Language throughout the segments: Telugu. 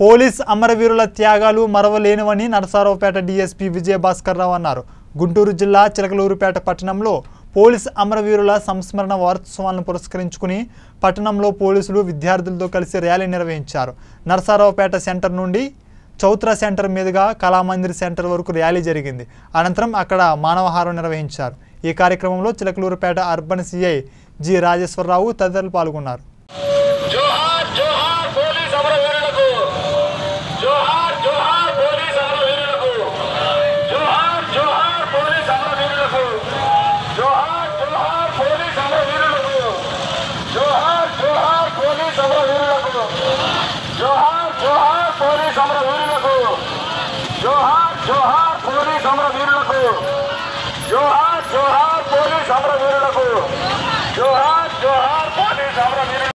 పోలీస్ అమరవీరుల త్యాగాలు మరవలేనివని నరసారావుపేట డీఎస్పీ విజయభాస్కర్ రావు అన్నారు. గుంటూరు జిల్లా చిలకలూరుపేట పట్టణంలో పోలీస్ అమరవీరుల సంస్మరణ వారోత్సవాలను పురస్కరించుకుని పట్టణంలో పోలీసులు విద్యార్థులతో కలిసి ర్యాలీ నిర్వహించారు. నరసారావుపేట సెంటర్ నుండి చౌత్ర సెంటర్ మీదుగా కళామందిర్ సెంటర్ వరకు ర్యాలీ జరిగింది. అనంతరం అక్కడ మానవహారం నిర్వహించారు. ఈ కార్యక్రమంలో Chilakaluripet urban CI G Rajeswararao తదితరులు పాల్గొన్నారు. జోహార్ పోలీస్ అమరవీరులకు జోహార్ జోహార్ పోలీస్ అమరవీరులకు జోహార్ జోహార్ పోలీస్ అమరవీరులకు జోహార్ జోహార్ పోలీస్ అమరవీరులకు జోహార్ జోహార్ పోలీస్ అమరవీరులకు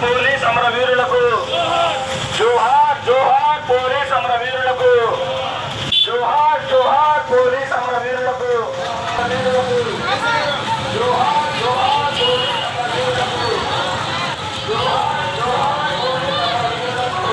పోలీస్ అమరవీరులకు జోహార్ జోహార్ పోలీస్ అమరవీరులకు జోహార్ జోహార్ పోలీస్ అమరవీరులకు అమరవీరులకు జోహార్ జోహార్ పోలీస్ అమరవీరులకు జోహార్ జోహార్ పోలీస్ అమరవీరులకు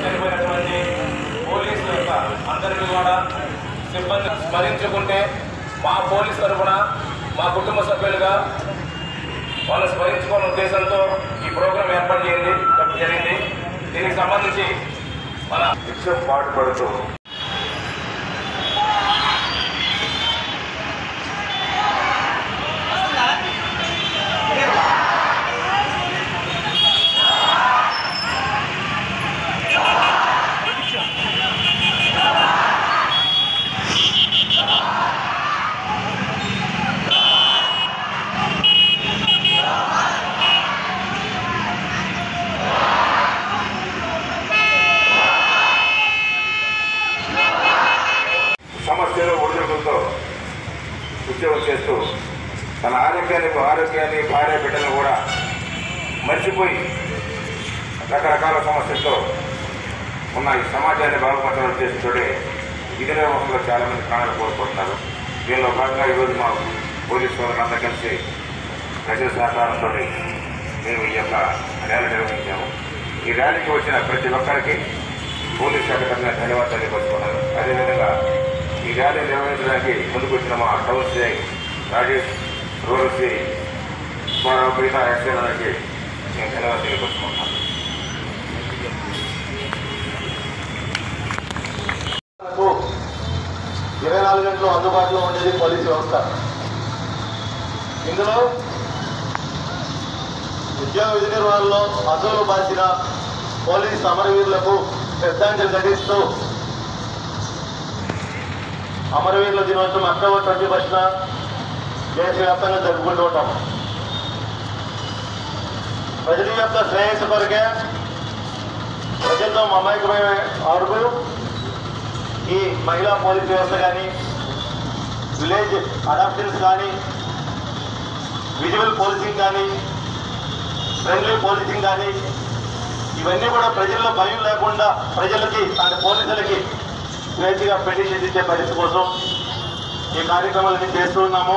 చనిపోయినటువంటి పోలీసుల యొక్క అందరికీ కూడా సిబ్బంది స్మరించుకుంటే మా పోలీస్ తరఫున మా కుటుంబ సభ్యులుగా వాళ్ళు స్మరించుకున్న ఉద్దేశంతో ఈ ప్రోగ్రాం ఏర్పాటు చేయండి జరిగింది. దీనికి సంబంధించి మన నిత్యం పాటుపడుతూ సేవలు చేస్తూ తన ఆరోగ్యానికి ఆరోగ్యాన్ని భార్య బిడ్డలను కూడా మర్చిపోయి రకరకాల సమస్యలతో ఉన్న ఈ సమాజాన్ని బాగుపడటం చేస్తుంటే విధి నిర్వహణలో చాలా మంది ప్రాణాలు కోల్పోతున్నారు. దీనిలో భాగంగా ఈరోజు మా పోలీసు వాళ్ళందరూ కలిసి ప్రజల సహకారంతో మేము ఈ యొక్క ర్యాలీ నిర్వహించాము. ఈ ర్యాలీకి వచ్చిన ప్రతి ఒక్కరికి పోలీస్ శాఖ తరఫున ధన్యవాదాలు తెలియపరుచుకున్నాను అదేవిధంగా ఈ ర్యాలీ నిర్వహించడానికి ముందుకొచ్చిన మా town CI Rajesh rural CI Sumarao మిగతా ఎస్ఐలకి నేను ధన్యవాదాలు తెలియపరుచుకుంటున్నాను. ఇరవై నాలుగు గంటలు అందుబాటులో ఉండేది పోలీస్ వ్యవస్థ. ఇందులో ఉద్యోగ విధి నిర్వహణలో అసలు బాసిన పోలీస్ అమరవీరులకు శ్రద్ధాంజలి ఘటిస్తూ అమరవీరుల దినోత్సవం అక్టోబర్ ట్వంటీ ఫస్ట్న దేశవ్యాప్తంగా జరుపుకుంటూ ఉంటాం. ప్రజల యొక్క శ్రేయస్సు కొరకే ప్రజలతో మమైకమైన వరకు ఈ మహిళా పోలీస్ వ్యవస్థ కానీ విలేజ్ అడాప్షన్స్ కానీ విజువల్ పోలీసింగ్ కానీ ఫ్రెండ్లీ పోలీసింగ్ కానీ ఇవన్నీ కూడా ప్రజల్లో భయం లేకుండా ప్రజలకి అంటే పోలీసులకి స్వేచ్ఛగా పెటిషన్ ఇచ్చే పరిస్థితి కోసం ఈ కార్యక్రమాలన్నీ చేస్తూ ఉన్నాము.